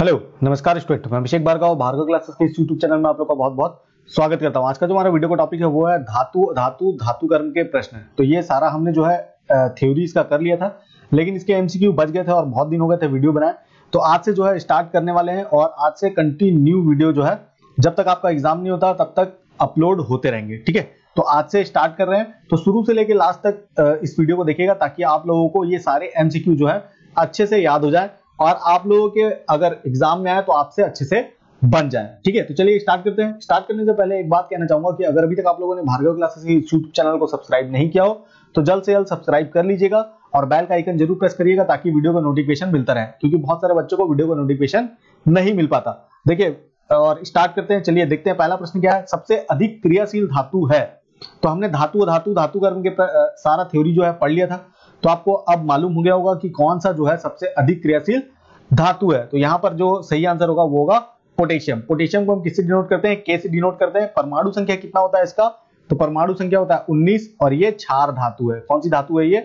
Hello, नमस्कार student. मैं Abhishek Bhargava Bhargava classes के यूट्यूब चैनल में आप लोग का बहुत बहुत स्वागत करता हूँ। आज का जो हमारा वीडियो का टॉपिक है, वो है धातु धातु धातु कर्म के प्रश्न। तो ये सारा हमने जो है थ्योरीज का कर लिया था, लेकिन इसके एमसीक्यू बच गए थे और बहुत दिन हो गए थे वीडियो बनाए। तो आज से जो है स्टार्ट करने वाले हैं और आज से कंटिन्यू वीडियो जो है, जब तक आपका एग्ज़ाम नहीं होता, तब तक अपलोड होते रहेंगे, ठीक है? तो आज से स्टार्ट कर रहे हैं। तो शुरू से लेके लास्ट तक इस वीडियो को देखिएगा ताकि आप लोगों को ये सारे एमसीक्यू जो है, अच्छे से याद हो जाए। और आप लोगों के अगर एग्ज़ाम में आए तो आपसे अच्छे से बन जाए। ठीक है? तो चलिए स्टार्ट करते हैं। स्टार्ट करने से पहले एक बात कहना चाहूँगा कि अगर अभी तक आप लोगों ने भार्गव क्लासेस के यूट्यूब चैनल को सब्सक्राइब नहीं किया हो तो जल्द से जल्द सब्सक्राइब कर लीजिएगा और बेल का आइकन ज़रूर प्रेस करिएगा ताकि वीडियो का नोटिफिकेशन मिलता रहे, क्योंकि बहुत सारे बच्चों को वीडियो का नोटिफिकेशन नहीं मिल पाता। देखिए, और स्टार्ट करते हैं। चलिए देखते हैं पहला प्रश्न क्या है। सबसे अधिक क्रियाशील धातु है। तो हमने धातु धातु धातु कर्म के सारा थ्योरी जो है पढ़ लिया था। तो आपको अब मालूम हो गया होगा कि कौन सा जो है सबसे अधिक क्रियाशील धातु है। तो यहाँ पर जो सही आंसर होगा, वो होगा पोटेशियम। पोटेशियम को हम किससे डिनोट करते हैं? के से डिनोट करते हैं। परमाणु संख्या कितना होता है इसका? तो परमाणु संख्या होता है 19 और ये क्षार धातु है। कौन सी धातु है ये?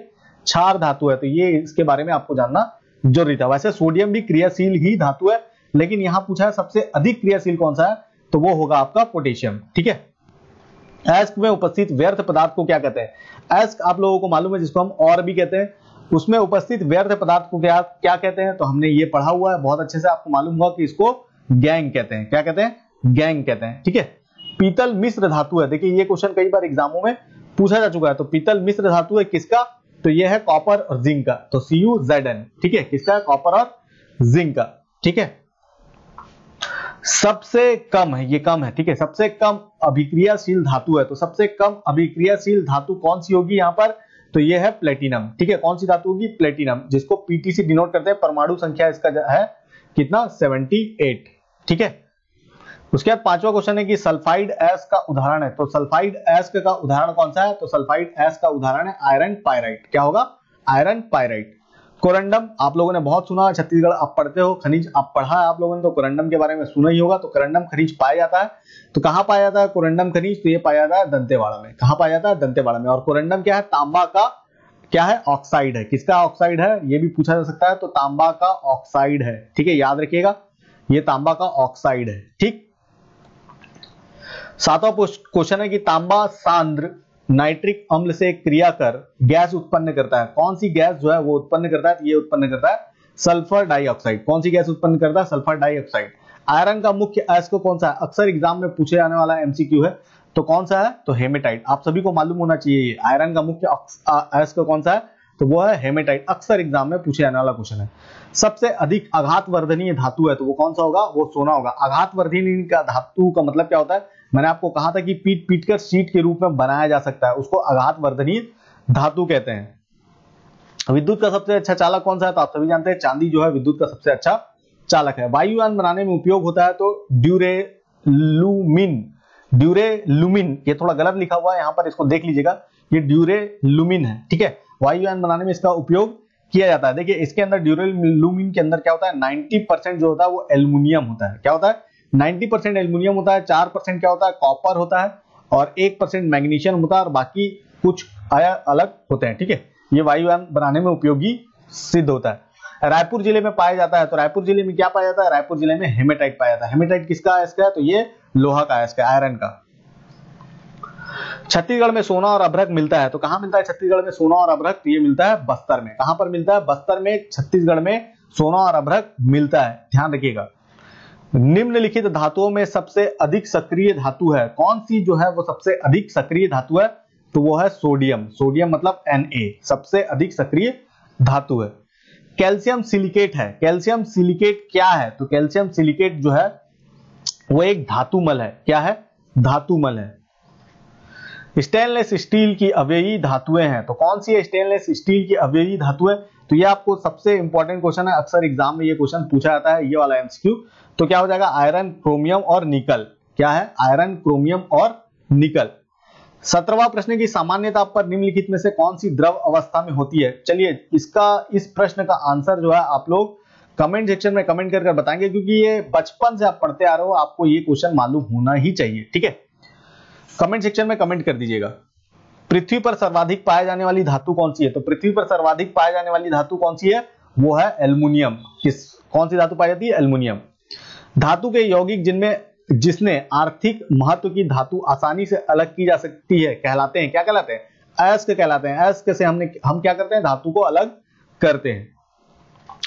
क्षार धातु है। तो ये इसके बारे में आपको जानना ज़रूरी था। वैसे सोडियम भी क्रियाशील ही धातु है, लेकिन यहाँ पूछा है सबसे अधिक क्रियाशील कौन सा है? तो वो होगा आपका पोटेशियम। ठीक है? एस्क में उपस्थित व्यर्थ पदार्थ को क्या कहते हैं? एस्क आप लोगों को मालूम है, जिसको हम और भी कहते हैं। उसमें उपस्थित व्यर्थ पदार्थ को क्या क्या कहते हैं? तो हमने ये पढ़ा हुआ है, बहुत अच्छे से आपको मालूम हुआ कि इसको गैंग कहते हैं। क्या कहते हैं? गैंग कहते हैं, ठीक है? पीतल मिश्र धातु है। देखिए, ये क्वेश्चन कई बार एग्जामों में पूछा जा चुका है। तो पीतल मिश्र धातु है किसका? तो ये है कॉपर और जिंक का। तो सी यू जेड एन ठीक है? किसका? कॉपर और जिंक का, ठीक है? सबसे कम है, ये कम है, ठीक है? सबसे कम अभिक्रियाशील धातु है तो सबसे कम अभिक्रियाशील धातु कौन सी होगी यहाँ पर? तो ये है प्लेटिनम ठीक है? कौन सी धातु होगी? प्लेटिनम जिसको पीटीसी डिनोट करते हैं, परमाणु संख्या इसका है कितना? 78 ठीक है? उसके बाद पांचवा क्वेश्चन है कि सल्फाइड एस का उदाहरण है तो सल्फाइड एस का उदाहरण कौन सा है? तो सल्फाइड एस का उदाहरण है आयरन पायराइट क्या होगा? आयरन पायराइट कोरंडम आप लोगों ने बहुत सुना, छत्तीसगढ़ आप पढ़ते हो, खनिज आप पढ़ा है आप लोगों ने तो कोरंडम के बारे में सुना ही होगा तो कोरंडम खनिज पाया जाता है। तो कहाँ पाया जाता है कोरंडम खनिज? तो ये पाया जाता है दंतेवाड़ा में। कहाँ पाया जाता है? दंतेवाड़ा में। और कोरंडम क्या है? तांबा का क्या है? ऑक्साइड है। किसका ऑक्साइड है? ये भी पूछा जा सकता है तो तांबा का ऑक्साइड है। ठीक है, याद रखिएगा, ये तांबा का ऑक्साइड है। ठीक? सातवां क्वेश्चन है कि तांबा सांद्र नाइट्रिक अम्ल से क्रिया कर गैस उत्पन्न करता है। कौन सी गैस जो है वो उत्पन्न करता है? तो ये उत्पन्न करता है सल्फ़र डाइऑक्साइड। कौन सी गैस उत्पन्न करता है? Sulphur dioxide. आयरन का मुख्य अयस्क कौन सा है? अक्सर एग्ज़ाम में पूछे जाने वाला एमसीक्यू है। तो कौन सा है? तो हेमेटाइट आप सभी को मालूम होना चाहिए आयरन का मुख्य अयस्क कौन सा है? तो वो है हेमेटाइट अक्सर एग्ज़ाम में पूछे जाने वाला क्वेश्चन है। सबसे अधिक आघात वर्धनीय धातु है तो वो कौन सा होगा? वो सोना होगा। आघात वर्धनीय का धातु का मतलब क्या होता है? मैंने आपको कहा था कि पीट पीट कर सीट के रूप में बनाया जा सकता है। उसको आघात वर्धनीय धातु कहते हैं। विद्युत का सबसे अच्छा चालक कौन सा है? तो आप सभी जानते हैं, चांदी जो है विद्युत का सबसे अच्छा चालक है। वायुयान बनाने में उपयोग होता है तो ड्यूरेलुमिन। ड्यूरेलुमिन, ये थोड़ा गलत लिखा हुआ है, यहाँ पर इसको देख लीजिएगा। ये ड्यूरेलुमिन है, ठीक है? वायुयान बनाने में इसका उपयोग किया जाता है। देखिए, इसके अंदर ड्यूरेलुमिन के अंदर क्या होता है? 90 परसेंट जो होता है वो एल्यूमिनियम होता है। क्या होता है? 90 परसेंट एल्यूमिनियम होता है, चार परसेंट क्या होता है? कॉपर होता है और एक परसेंट मैग्नीशियम होता है और बाकी कुछ आया अलग होते हैं, ठीक है? ये वायुयान बनाने में उपयोगी सिद्ध होता है। रायपुर ज़िले में पाया जाता है तो रायपुर ज़िले में क्या पाया जाता है? रायपुर ज़िले में हेमेटाइट पाया जाता है। हेमेटाइट किसका अयस्क है? तो ये लोहा का अयस्क है, आयरन का। छत्तीसगढ़ में सोना और अभ्रक मिलता है। तो कहाँ मिलता है छत्तीसगढ़ में सोना और अभ्रक? तो ये मिलता है बस्तर में। कहाँ पर मिलता है? बस्तर में, छत्तीसगढ़ में सोना और अभ्रक मिलता है। ध्यान रखिएगा। निम्नलिखित धातुओं में सबसे अधिक सक्रिय धातु है। कौन सी जो है वो सबसे अधिक सक्रिय धातु है? तो वो है सोडियम। सोडियम मतलब Na सबसे अधिक सक्रिय धातु है। कैल्शियम सिलिकेट है। कैल्शियम सिलिकेट क्या है? तो कैल्शियम सिलिकेट जो है, वो एक धातुमल है। क्या है? धातुमल है। स्टेनलेस स्टील की अव्ययी धातुएँ हैं। तो कौन सी है स्टेनलेस स्टील की अव्ययी धातुएँ? तो ये आपको सबसे इंपॉर्टेंट क्वेश्चन है। अक्सर एग्ज़ाम में ये क्वेश्चन पूछा जाता है, ये वाला एमसीक्यू तो क्या हो जाएगा? आयरन क्रोमियम और निकल क्या है? आयरन क्रोमियम और निकल सत्रहवा प्रश्न की सामान्यता पर निम्नलिखित में से कौन सी द्रव अवस्था में होती है? चलिए, इसका, इस प्रश्न का आंसर जो है आप लोग कमेंट सेक्शन में कमेंट कर कर बताएँगे, क्योंकि ये बचपन से आप पढ़ते आ रहे हो, आपको ये क्वेश्चन मालूम होना ही चाहिए। ठीक है? कमेंट सेक्शन में कमेंट कर दीजिएगा। पृथ्वी पर सर्वाधिक पाए जाने वाली धातु कौन सी है? तो पृथ्वी पर सर्वाधिक पाए जाने वाली धातु कौन सी है? वो है एल्युमिनियम। किस, कौन सी धातु पाई जाती है? एल्युमिनियम। धातु के यौगिक जिनमें, जिसने आर्थिक महत्व की धातु आसानी से अलग की जा सकती है, कहलाते हैं। क्या कहलाते हैं? अयस्क कहलाते हैं। अयस्क से हमने, हम क्या करते हैं? धातु को अलग करते हैं।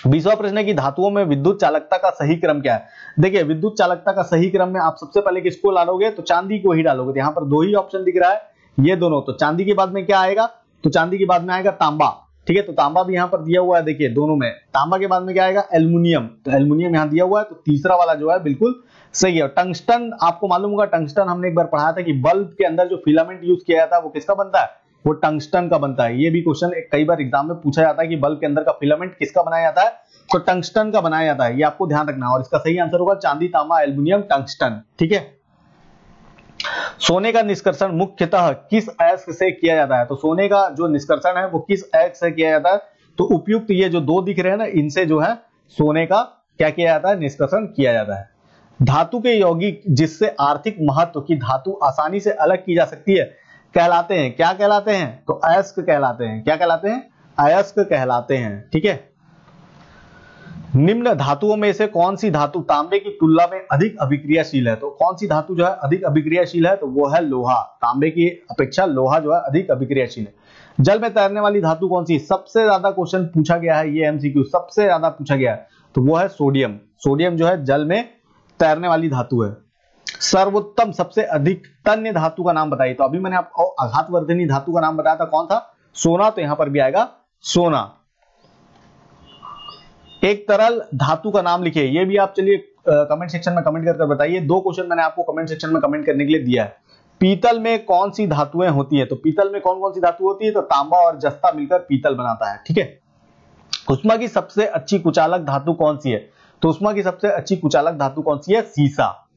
बीसवा प्रश्न है कि धातुओं में विद्युत चालकता का सही क्रम क्या है? देखिए, विद्युत चालकता का सही क्रम में आप सबसे पहले किसको डालोगे? तो चांदी को ही डालोगे। तो यहाँ पर दो ही ऑप्शन दिख रहा है। ये दोनों। तो चांदी के बाद में क्या आएगा? तो चांदी के बाद में आएगा तांबा। ठीक है? तो तांबा भी यहाँ पर दिया हुआ है, देखिए, दोनों में। तांबा के बाद में क्या आएगा? एल्युमिनियम। तो एल्युमिनियम यहाँ दिया हुआ है। तो तीसरा वाला जो है, बिल्कुल सही है। टंगस्टन, आपको मालूम होगा, टंगस्टन हमने एक बार पढ़ाया था कि बल्ब के अंदर जो फिलामेंट यूज़ किया जाता है, वो किसका बनता है? वो टंगस्टन का बनता है। ये भी क्वेश्चन कई बार एग्ज़ाम में पूछा जाता है कि बल्ब के अंदर का फिलामेंट किसका बनाया जाता है? तो टंगस्टन का बनाया जाता है। ये आपको ध्यान रखना और इसका सही आंसर होगा चांदी, तांबा एल्यूमिनियम टंगस्टन ठीक है? सोने का निष्कर्षण मुख्यतः किस अयस्क से किया जाता है? तो सोने का जो निष्कर्षण है, वो किस अयस्क से किया जाता है? तो उपयुक्त ये जो दो दिख रहे हैं ना, इनसे जो है, सोने का क्या किया जाता है? निष्कर्षण किया जाता है। धातु के यौगिक जिससे आर्थिक महत्व की धातु आसानी से अलग की जा सकती है कहलाते हैं। क्या कहलाते हैं? तो अयस्क कहलाते हैं। क्या कहलाते हैं? अयस्क कहलाते हैं। ठीक है? निम्न धातुओं में से कौन सी धातु तांबे की तुलना में अधिक अभिक्रियाशील है? तो कौन सी धातु जो है अधिक अभिक्रियाशील है? तो वो है लोहा। तांबे की अपेक्षा लोहा जो है अधिक अभिक्रियाशील है। जल में तैरने वाली धातु कौन सी? सबसे ज़्यादा क्वेश्चन पूछा गया है, ये एमसीक्यू सबसे ज़्यादा पूछा गया है। तो वो है सोडियम। सोडियम जो है जल में तैरने वाली धातु है। सर्वोत्तम, सबसे अधिक तन्य धातु का नाम बताइए। तो अभी मैंने आपको आघातवर्धनी धातु का नाम बताया था। कौन था? सोना। तो यहाँ पर भी आएगा सोना। एक तरल धातु का नाम लिखिए। ये भी आप चलिए कमेंट सेक्शन में कमेंट करके बताइए। दो क्वेश्चन मैंने आपको कमेंट सेक्शन में कमेंट करने के लिए दिया है। पीतल में कौन सी धातुएँ होती है? तो पीतल में कौन कौन सी धातु होती है? तो तांबा और जस्ता मिलकर पीतल बनाता है। ठीक है? उष्मा की सबसे अच्छी कुचालक धातु कौन सी है? तो उष्मा की सबसे अच्छी कुचालक धातु कौन सी है? सीसा।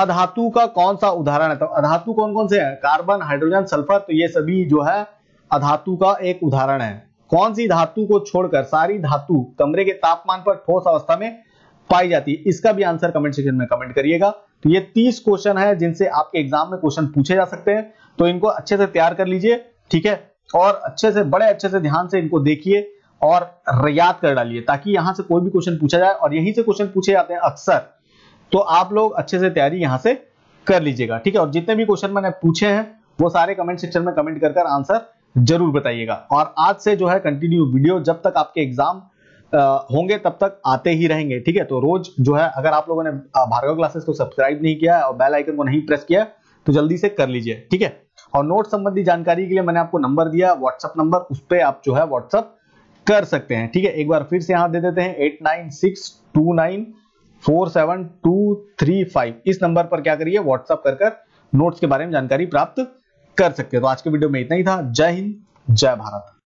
अधातु का कौन सा उदाहरण है? तो अधातु कौन कौन से है? कार्बन, हाइड्रोजन, सल्फ़र तो ये सभी जो है अधातु का एक उदाहरण है। कौन सी धातु को छोड़कर सारी धातु कमरे के तापमान पर ठोस अवस्था में पाई जाती है? इसका भी आंसर कमेंट सेक्शन में कमेंट करिएगा। तो ये 30 क्वेश्चन है जिनसे आपके एग्ज़ाम में क्वेश्चन पूछे जा सकते हैं। तो इनको अच्छे से तैयार कर लीजिए, ठीक है? और अच्छे से, बड़े अच्छे से ध्यान से इनको देखिए और याद कर डालिए, ताकि यहाँ से कोई भी क्वेश्चन पूछा जाए। और यहीं से क्वेश्चन पूछे जाते हैं अक्सर। तो आप लोग अच्छे से तैयारी यहाँ से कर लीजिएगा, ठीक है? और जितने भी क्वेश्चन मैंने पूछे हैं, वो सारे कमेंट सेक्शन में कमेंट कर आंसर ज़रूर बताइएगा। और आज से जो है कंटिन्यू वीडियो जब तक आपके एग्ज़ाम होंगे, तब तक आते ही रहेंगे, ठीक है? तो रोज जो है, अगर आप लोगों ने भार्गव क्लासेस को सब्सक्राइब नहीं किया है और बेल आइकन को नहीं प्रेस किया तो जल्दी से कर लीजिए, ठीक है? और नोट संबंधी जानकारी के लिए मैंने आपको नंबर दिया व्हाट्सअप नंबर उस पर आप जो है व्हाट्सअप कर सकते हैं, ठीक है? एक बार फिर से यहाँ दे देते हैं eight nine six two nine four seven two three five. इस नंबर पर क्या करिए व्हाट्सअप कर कर नोट्स के बारे में जानकारी प्राप्त कर सकते हो। तो आज के वीडियो में इतना ही था। जय हिंद, जय भारत।